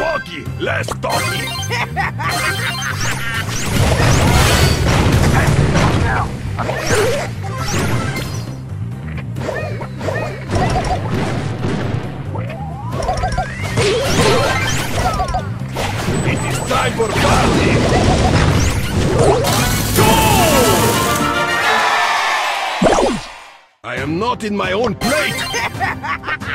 Less talking. It is time for party! Go! I am not in my own plate!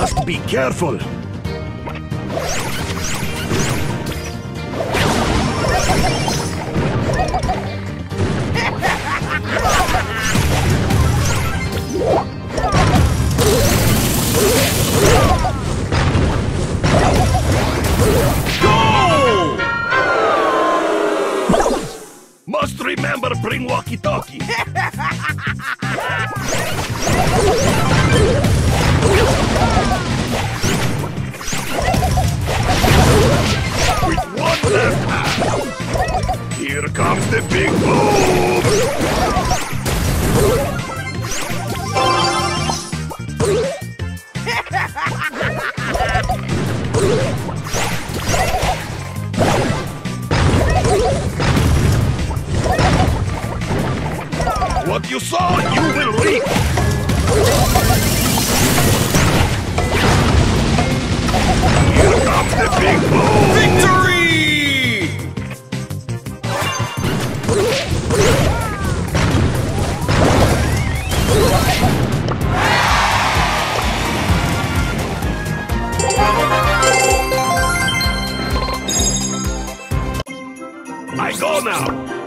Must be careful. Must remember bring walkie-talkie. comes the big boom. What you saw, you will reap. I go now!